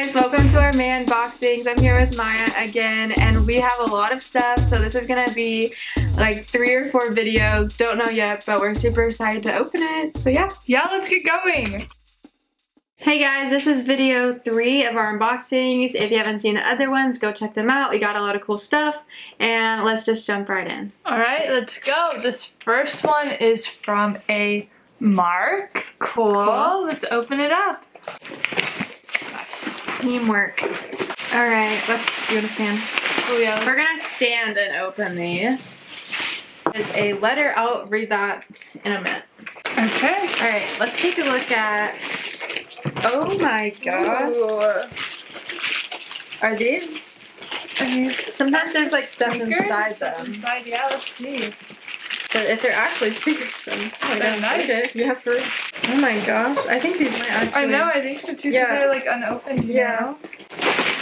Guys, welcome to our man boxings. I'm here with Maya again and we have a lot of stuff so this is gonna be like three or four videos. Don't know yet but we're super excited to open it. So yeah. Yeah, let's get going. Hey guys, this is video three of our unboxings. If you haven't seen the other ones, go check them out. We got a lot of cool stuff and let's just jump right in. Alright, let's go. This first one is from a Mark. Cool. cool. Let's open it up. Teamwork. Alright, let's, you wanna stand? Oh yeah. We're gonna stand and open these. Is a letter, I'll read that in a minute. Okay. Alright, let's take a look at Oh my gosh. Ooh. Are these? Are these? Sometimes there's like stuff speakers? inside them. Inside, yeah. Let's see. But if they're actually speakers, then oh they're nice. Okay. Yeah, for. Oh my gosh, I think these might actually. I know, I think so too. Yeah. They're like unopened. yeah. Know?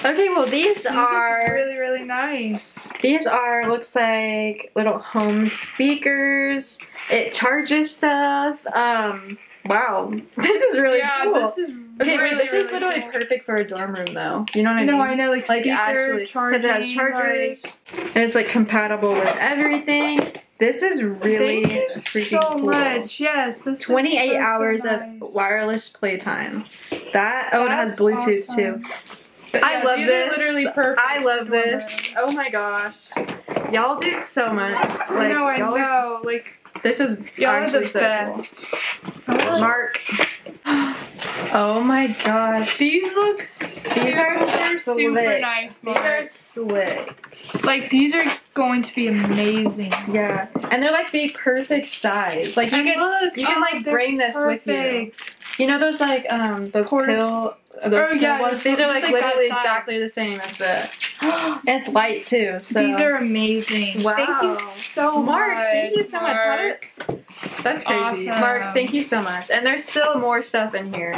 Okay, well these, these are, are really really nice. These are looks like little home speakers. It charges stuff. Um Wow, this is really yeah, cool. this is okay. Really, wait, this really is literally cool. perfect for a dorm room, though. You know what I no, mean? No, I know, like, like speaker, actually, because it has chargers like... and it's like compatible with everything. This is really Thank freaking so cool. much. Yes, this 28 so, hours so nice. of wireless playtime. That oh, That's it has Bluetooth awesome. too. Yeah, I love this. literally perfect. I love this. Oh my gosh. Y'all do so much. Like, I know, I know. Like this is Y'all actually the so best. Cool. Mark. Oh my gosh. These look super, these are super nice. Mark. These are slick. Like these are going to be amazing. Yeah. And they're like the perfect size. Like you and can look, you can oh, like bring this perfect. with you. You know those like um those Cord pill those oh, yeah, ones? These are like, like literally exactly the same as the it's light too. So these are amazing. Wow. Thank you so Mark, much. thank you so much. Did, that's crazy. Awesome. Mark, thank you so much. And there's still more stuff in here.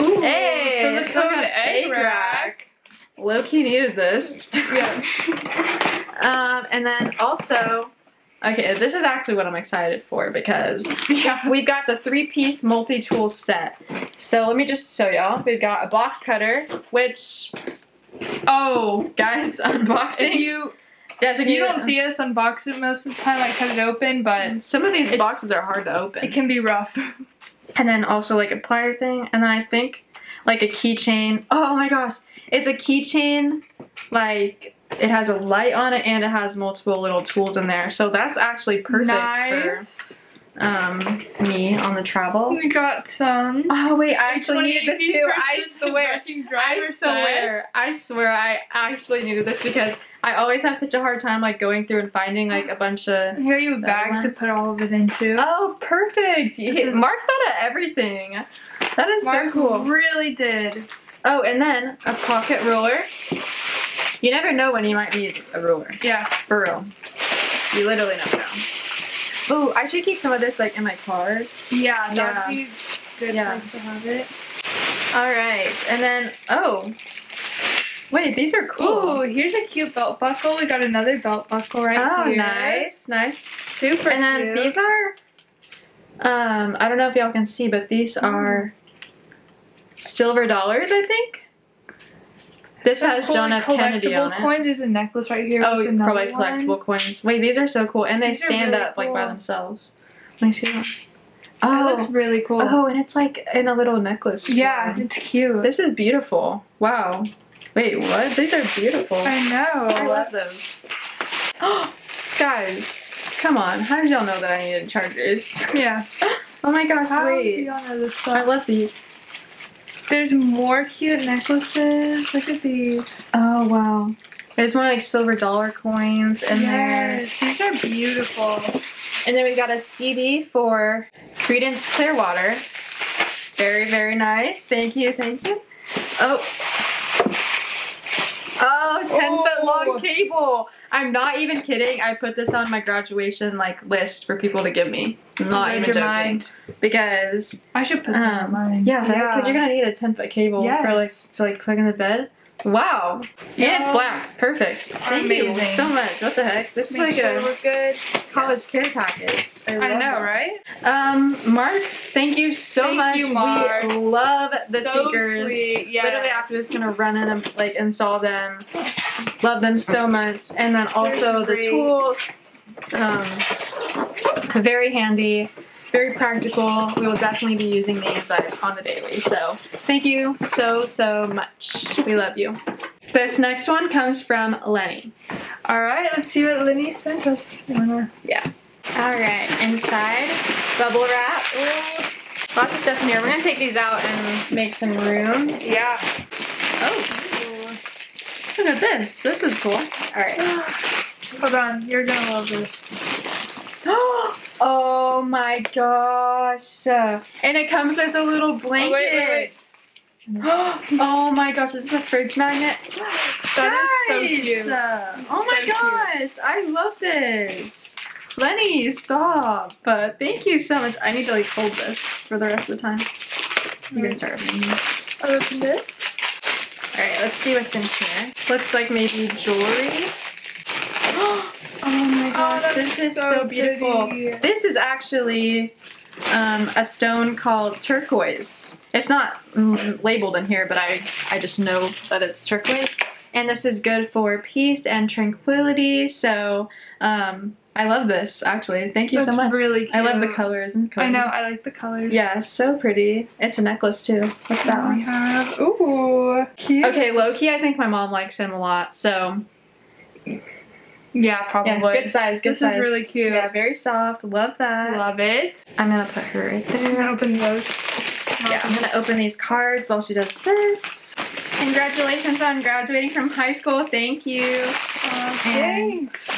Ooh, hey, so the code egg rack. Low key needed this. Yeah. um, and then also Okay, this is actually what I'm excited for because yeah. we've got the three-piece multi-tool set. So let me just show y'all. We've got a box cutter, which oh, guys, unboxing. You you don't see us unbox it most of the time. I cut it open, but some of these boxes are hard to open. It can be rough. and then also like a plier thing, and then I think like a keychain. Oh my gosh, it's a keychain like it has a light on it and it has multiple little tools in there. So that's actually perfect nice. for um, me on the travel. We got some. Oh wait, I actually needed this too. I swear. I swear. I swear I actually needed this because I always have such a hard time like going through and finding like a bunch of. Here you have a bag ones. to put all of it into. Oh, perfect! Is, Mark thought of everything. That is Mark so cool. Really did. Oh, and then a pocket ruler. You never know when you might need a ruler. Yeah. For real. You literally never know. Oh, I should keep some of this like in my car. Yeah, that would be good yeah. place to have it. Alright, and then, oh. Wait, these are cool. Ooh, here's a cute belt buckle. We got another belt buckle right oh, here. Oh, nice, nice. Super And then cute. these are, um, I don't know if y'all can see, but these mm. are silver dollars, I think. This so has John F. Kennedy on it. coins. There's a necklace right here. Oh, probably one. collectible coins. Wait, these are so cool, and they these stand really up cool. like by themselves. Let me see that. Oh, that looks really cool. Oh, and it's like in a little necklace. Yeah, form. it's cute. This is beautiful. Wow. Wait, what? These are beautiful. I know. I love those. Guys, come on. How did y'all know that I needed chargers? Yeah. oh my gosh, How wait. do y'all know this stuff? I love these. There's more cute necklaces. Look at these. Oh, wow. There's more like silver dollar coins in yes, there. These are beautiful. And then we got a CD for Creedence Clearwater. Very, very nice. Thank you, thank you. Oh. Oh, 10 long cable. I'm not even kidding. I put this on my graduation like list for people to give me. I'm not even joking. Mind. Because I should put that um, on mine. Yeah, because yeah. you're gonna need a 10 foot cable yes. for like to like plug in the bed. Wow. And it's black. Perfect. Thank you so much. What the heck? This Make is sure like a we're good. college Yes. care package. I love know, that. right? Um, Mark, thank you so Thank much. you, Mark. We love the so speakers. Yes. Literally after this, gonna run in and like install them. Love them so much, and then also the tools. Um, very handy, very practical. We will definitely be using these like, on the daily. So thank you so so much. We love you. This next one comes from Lenny. All right, let's see what Lenny sent us. Yeah. All right, inside bubble wrap. Ooh, lots of stuff in here. We're gonna take these out and make some room. Yeah. Oh, look at this. This is cool. All right. Hold on, you're gonna love this. Oh my gosh. And it comes with a little Oh, blanket. wait, wait, wait. oh my gosh, this is a fridge magnet. That is so cute. uh, oh my So cute. gosh, I love this. Lenny, stop. But thank you so much. I need to like hold this for the rest of the time. You can start opening. I'll open this. Alright, let's see what's in here. Looks like maybe jewelry. Oh my gosh, that this is so so, beautiful. pretty. This is actually um, a stone called turquoise. It's not labeled in here, but I, I just know that it's turquoise. And this is good for peace and tranquility. So um, I love this, actually. Thank you so much. really cute. I love the colors and I know, I like the colors. Yeah, so pretty. It's a necklace too. What's that we one? have, ooh, cute. Okay, low key, I think my mom likes him a lot. So Yeah, probably. yeah, good size, good This is really cute. Yeah, very soft. Love that. Love it. I'm gonna put her right I'm gonna there. open those. Yeah, I'm gonna open these cards while she does this. Congratulations on graduating from high school. Thank you. Thanks.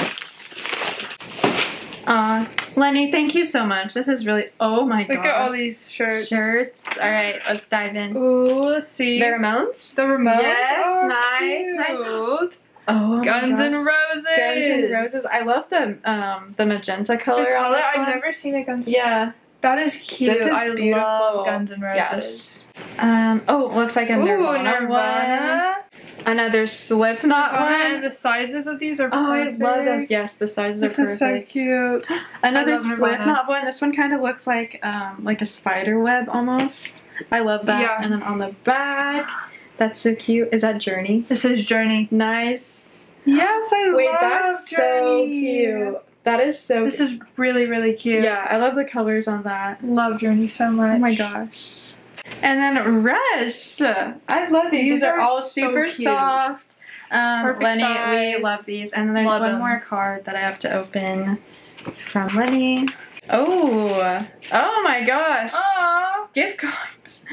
Uh, Lenny, thank you so much. This is really. Oh my god. Look at all these shirts. shirts. All right, let's dive in. Ooh, let's see. The Ramones. the remote. Yes, nice, nice. Oh, Guns and. Roses. Guns and Roses. I love the um the magenta The color. on color, this I've one. never seen a Guns. Yeah. That is cute. This is I beautiful. love Guns and Roses. Yes. Um. Oh, looks like a Ooh, Nirvana, Nirvana. one. Another Slipknot Nirvana, one. and the sizes of these are Oh, I perfect. love those. Yes, the sizes This are is so perfect. cute. Another I Nirvana. Slipknot one. This one kind of looks like um like a spider web almost. I love that. Yeah. And then on the back, that's so cute. Is that Journey? This is Journey. Nice. Yes, I Wait, love that's so cute. That is so. This is really, really cute. yeah, I love the colors on that. Love Journey so much. Oh my gosh. And then Rush. I love these. These These, are, are all so super cute. soft. Um, Perfect Lenny, size. we love these. And then there's Love one them. more card that I have to open from Lenny. Oh, oh my gosh. Aww. Gift cards.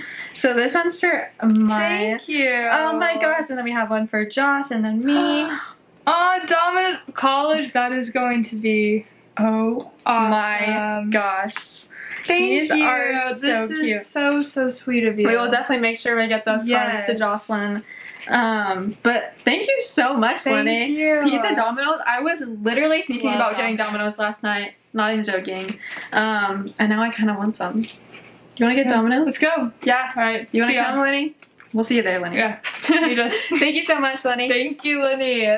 So this one's for my. Thank you. Oh my gosh. And then we have one for Joss and then me. Oh, Dominant College, that is going to be Oh awesome. my gosh. Thank These you. are so this cute. is so, so sweet of you. We will definitely make sure we get those cards to Yes. Jocelyn. Um, but thank you so much, Thank Lenny. you. Pizza Domino's. I was literally thinking Love about getting Domino's last night. Not even joking. Um, and now I kind of want some. You want to get Yeah. Domino's? Let's go. Yeah. All right. You want to ya. come, Lenny? We'll see you there, Lenny. Yeah. Meet us. Thank you so much, Lenny. Thank you, Lenny. All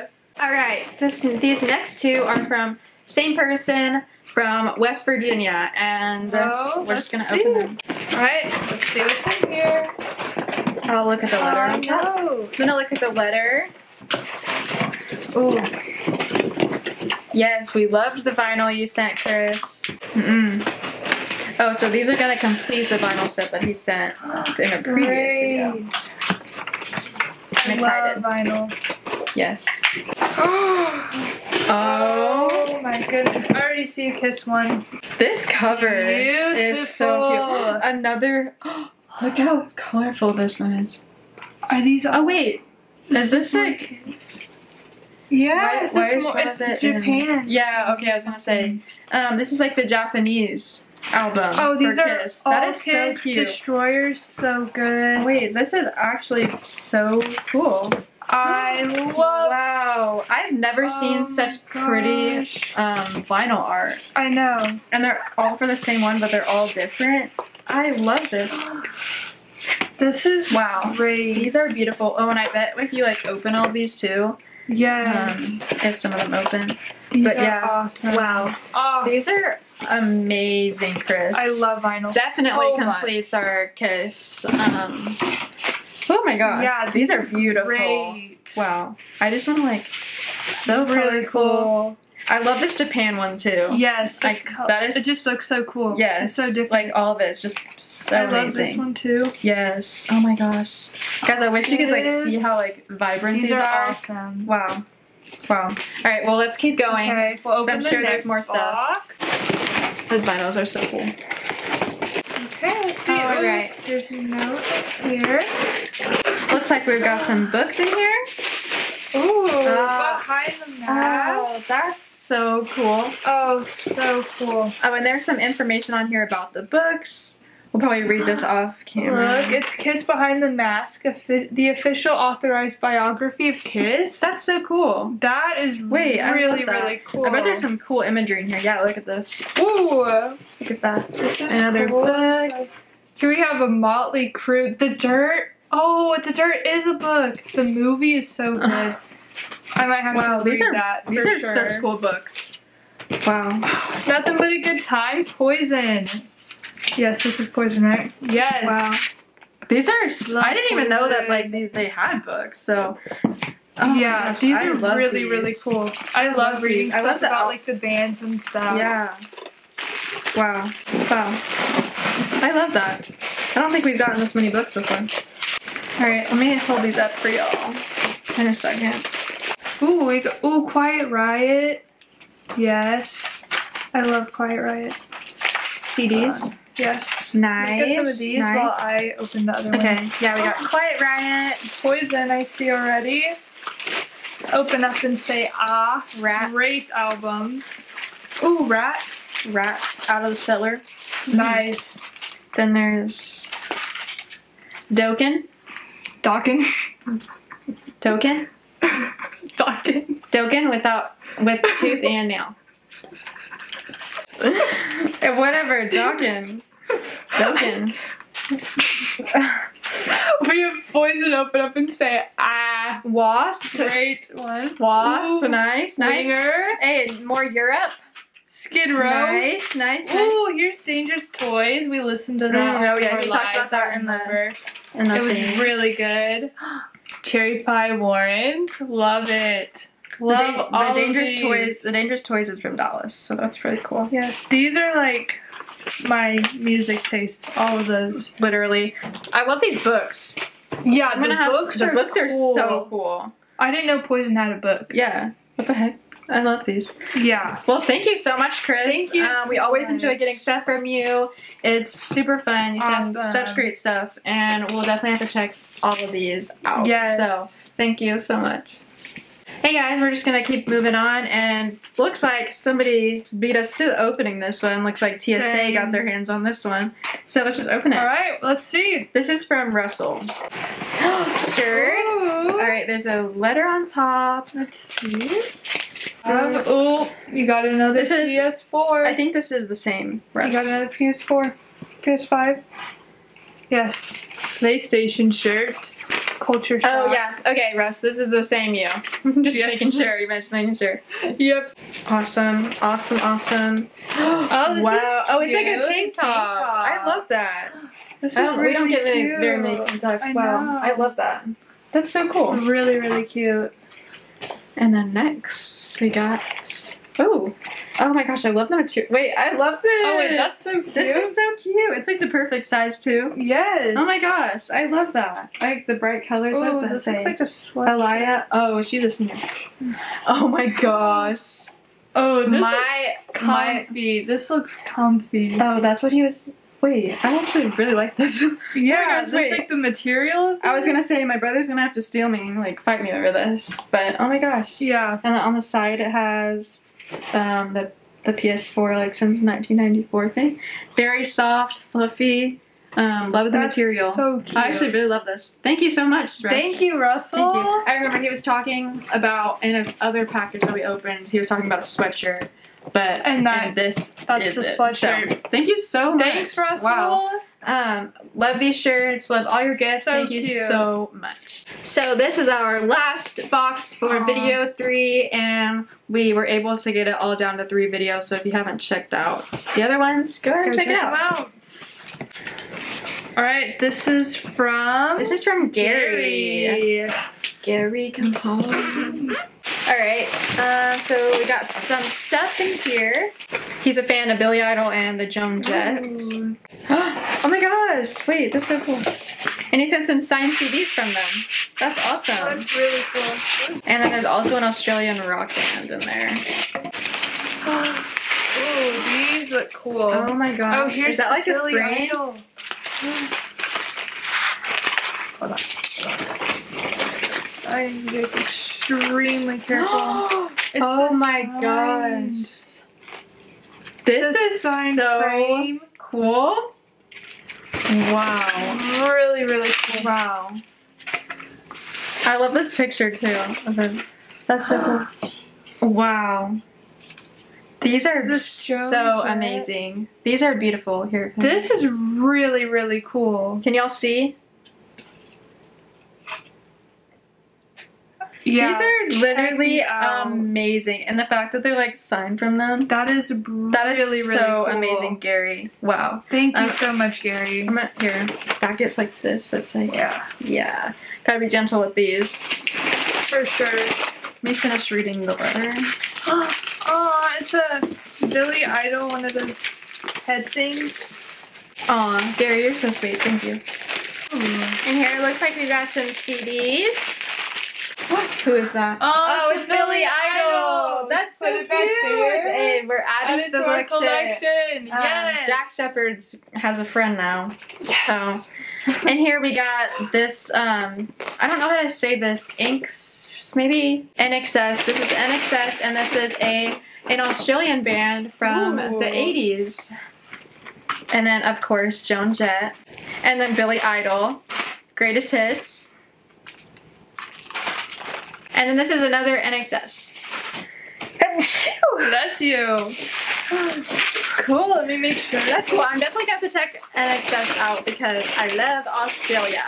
right. This, these next two are from same person from West Virginia, and uh, Oh, we're just gonna let's open them. All right. Let's see what's in here. I'll look at the letter. Oh, no. I'm gonna look at the letter. Ooh. Yes, we loved the vinyl you sent, Chris. Mm-mm. Oh, so these are gonna complete the vinyl set that he sent in a previous video. I'm excited. Love vinyl. Yes. oh Oh, my goodness. I already see a kiss one. this cover is so cute. Another. Look how colorful this one is. Are these? Oh wait, is this like? Yes, why, why is more, this it's it in- Japan. Yeah. Okay, I was gonna say. Um, this is like the Japanese album. Oh, these are Kiss. all That is Kiss so cute. Destroyers. So good. Wait, this is actually so cool. I love. Wow, I've never seen Oh such my pretty um, vinyl art, I know. and they're all for the same one, but they're all different. I love this. This is Wow. great. These are beautiful. Oh, and I bet if you like open all these too, um, yes. if some of them open. These but are yeah. awesome. Wow. Oh, These are amazing, Chris. I love vinyl. Definitely so much. completes our kiss. Um, oh my gosh. Yeah, these are beautiful. Great. Wow. I just want to like so Really colorful. cool. I love this Japan one too. Yes, Like, that is- It just looks so cool. Yes. it's so different. Like all of it's just so I love this one too. Yes. Oh my gosh. Guys, I wish you could like see how like vibrant These, these, are, awesome. Wow. Wow. All right, well, let's keep going. Okay, we'll open I'm the sure there's next more stuff. box. Those vinyls are so cool. Okay, let's see. All Ooh, right. There's a note here. Looks like we've got some books in here. Ooh, Ah. behind the Oh, that's so cool. Oh, so cool. Oh, and there's some information on here about the books. We'll probably read this off camera. Look, it's Kiss Behind the Mask, the official authorized biography of Kiss. That's so cool. that is Wait, really, really cool. I bet there's some cool imagery in here. Yeah, look at this. Ooh, Look at that. this is Another cool. book. Here we have a Motley Crue. The Dirt. Oh, The Dirt is a book. The movie is so good. I might have Wow, to these read are that. these are sure. such cool books. Wow. Nothing but a good time. Poison. Yes, this is Poison, right? Yes. Wow. These are. Love I didn't even know that like these they had books. So. Oh yeah, gosh, these I are really, these. really cool. I love, love reading these. I love about like the bands and stuff. Yeah. Wow. Wow. I love that. I don't think we've gotten this many books before. All right, let me hold these up for y'all in a second. Ooh, we got, ooh, Quiet Riot. Yes. I love Quiet Riot. CDs. Yes. nice. At some of these nice. while I open the other ones. Okay. ones. Yeah, we got Quiet Riot. Poison, I see already. Open up and say ah. Ratt. Great album. Ooh, Ratt. Ratt out of the cellar. Nice. Then there's Doken. Dokken. Doken. Dokken. Doken without with tooth and nail. Whatever, Doken. Doken. we have Poison open up and say ah. Wasp. Great one. Wasp. Ooh. Nice. Nice. Winger. Hey, more Europe. Skid Row. Nice. Nice. nice. Ooh, here's Dangerous Toys. We listened to that. Mm, oh, yeah, he talked about that in the-. And the It was really good. Cherry Pie Warrens. Love it. Love the of dangerous these. toys. The dangerous toys is from Dallas, so that's really cool. Yes, these are like my music taste. All of those. Literally, I love these books. Yeah, I'm gonna have the books are so cool. I didn't know Poison had a book. Yeah. What the heck? I love these. Yeah. Well, thank you so much, Chris. Thank you Um, we always enjoy getting stuff from you. It's super fun. You send such great stuff, and we'll definitely have to check all of these out. Yes. So thank you so much. Hey guys, we're just gonna keep moving on, and looks like somebody beat us to opening this one. Looks like TSA Dang. got their hands on this one. So let's just open it. All right, let's see. This is from Russell. Shirts. Ooh. All right, there's a letter on top. Let's see. Um, oh, you got another This PS4. I think this is the same. you got another PS4, PS5. Yes, PlayStation shirt. Culture shock. Oh yeah. Okay, Russ. This is the same you. Just Yes. making sure. You mentioned making sure. Yep. Awesome. Awesome. Awesome. Oh, this wow. is oh, it's like a cute. tank top. I love that. This is really we don't get many, very many tank tops. I wow. know. I love that. That's so cool. Really, really cute. And then next we got. Oh. Oh my gosh! I love the material. Wait, I love this. Oh wait, that's so cute. This is so cute. It's like the perfect size too. yes. Oh my gosh, I love that. I like the bright colors. What's Oh, that this say? looks like a sweatshirt. Elia. Oh, she's a senior. Oh my gosh. Oh, this my is my. comfy. This looks comfy. Oh, that's what he was. Wait, I actually really like this. yeah, gosh, is this wait. like the material I was gonna say my brother's gonna have to steal me, like fight me over this, but oh my gosh. Yeah. And on the side it has um, the the PS4 like since 1994 thing. Very soft, fluffy. Um, love the That's material. So cute. I actually really love this. Thank you so much, Russ. Thank you, Russell. Thank you. I remember he was talking about in his other package that we opened. He was talking about a sweatshirt but And that- and this that's is the it. sweatshirt. So, thank you so much. Thanks, Russell. Wow. Um, love these shirts. Love all your gifts. So Thank you cute. so much. So this is our last box for Aw. video three, and we were able to get it all down to three videos. So if you haven't checked out the other ones, go ahead and check, it them out. All right, this is from This is from Gary. Gary comes home. All right, uh, so we got some stuff in here. He's a fan of Billy Idol and the Joan Jets. Ooh. oh my gosh! Wait, that's so cool. And he sent some signed CDs from them. That's awesome. That's really cool. And then there's also an Australian rock band in there. Ooh, these look cool. Oh my gosh! Oh, here's is that like a Billy frame? Idol. Hold on. To be extremely careful. Oh my sign. gosh! This The is so frame. cool. Wow! Really, really cool. Wow! I love this picture too. That's so cool. Wow! These are just so amazing. These are beautiful. Here, This is really, really cool. can y'all see? Yeah. These are literally amazing, and the fact that they're like signed from them. that is That is really, really so cool. amazing, Gary. Wow. Thank you Um, so much, Gary. I'm gonna here stack it like this. So it's like Yeah, yeah. Gotta be gentle with these. for sure. Let me finish reading the letter. Oh, it's a Billy Idol, one of those head things. Aw, Gary, you're so sweet. Thank you. And here it looks like we got some CDs. What? Who is that? Oh, it's Billy Idol. That's Put so it cute. back there. Hey, we're adding Added to the to our collection. collection. Um, yes. Jack Shepard's has a friend now. Yes. So, and here we got this, um, I don't know how to say this, Inks, maybe? INXS. This is INXS, and this is a an Australian band from Ooh. the 80s. And then, of course, Joan Jett. And then Billy Idol, Greatest Hits. And then this is another INXS. Bless you. Cool. Let me make sure. That's cool. I'm definitely going to check INXS out because I love Australia.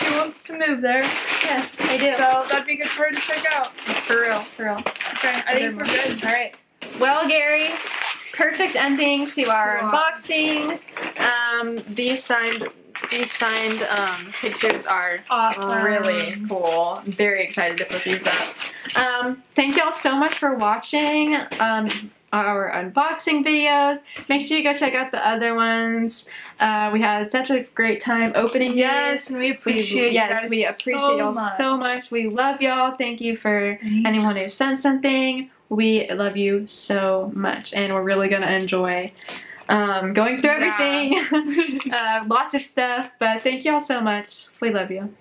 She wants to move there. Yes, I do. So that'd be good for her to check out. For real, for real. Okay, I think we're good. All right. Well, Gary, perfect ending to our Wow. unboxings. Um, these signed, these signed um, pictures are Awesome. really cool. I'm very excited to put these up. Um, thank y'all so much for watching. Um, our unboxing videos. Make sure you go check out the other ones. Uh, we had such a great time opening these. Yes, and we We, appreciate you yes, guys we appreciate so y'all so much. We love y'all. Thank you for anyone who sent something. We love you so much, and we're really gonna enjoy um, going through Yeah. everything. uh, lots of stuff, but thank y'all so much. We love you.